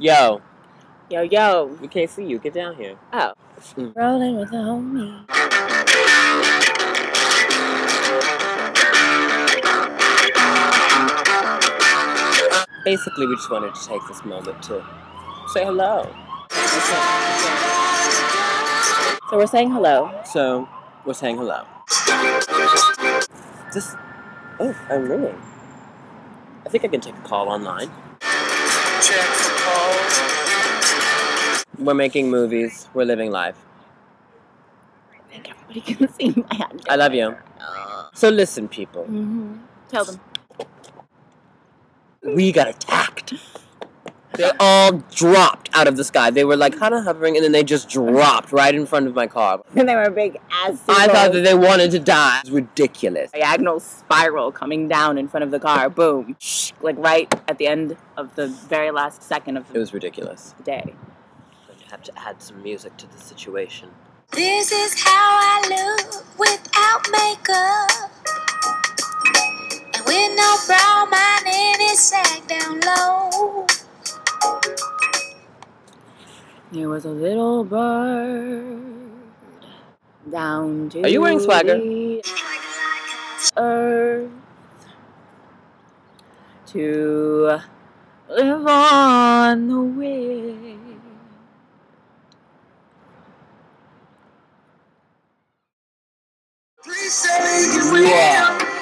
Yo, Yo, yo. we can't see you. Get down here. Oh. Mm. Rolling with the homie. Basically, we just wanted to take this moment to say hello. So we're saying hello. So, we're saying hello. This. Oh, I'm ringing. I think I can take a call online. We're making movies. We're living life. I think everybody can see my hand. I love you. So, listen, people. hmm Tell them. We got attacked. They all dropped out of the sky. They were like kind of hovering, and then they just dropped right in front of my car. And they were big ass. I thought that they wanted to die. It's ridiculous. diagonal spiral coming down in front of the car. Boom. Shh, Like right at the end of the very last second of It was ridiculous. day. I have to add some music to the situation. This is how I look without makeup. And with no brow, mine in There was a little bird down to Are you wearing swagger? the Earth to live on the way. Yeah.